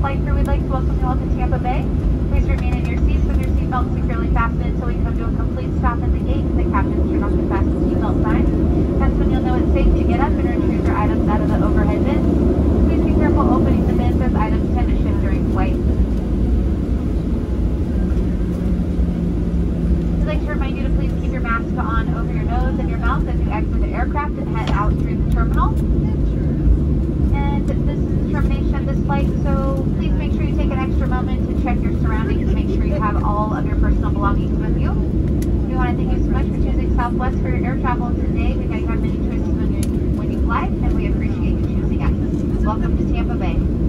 flight crew, we'd like to welcome you all to Tampa Bay. Please remain in your seats with your seatbelt securely fastened until we come to a complete stop at the gate and the captains turn off the fasten seatbelt sign. That's when you'll know it's safe to get up and retrieve your items out of the overhead bins. Please be careful opening the bins as items tend to shift during flight. We'd like to remind you to please keep your mask on over your nose and your mouth as you exit the aircraft and head out through the terminal. And this is this flight, so please make sure you take an extra moment to check your surroundings to make sure you have all of your personal belongings with you. We want to thank you so much for choosing Southwest for your air travel today. We know you have many choices when you, when you fly, and we appreciate you choosing us. Welcome to Tampa Bay.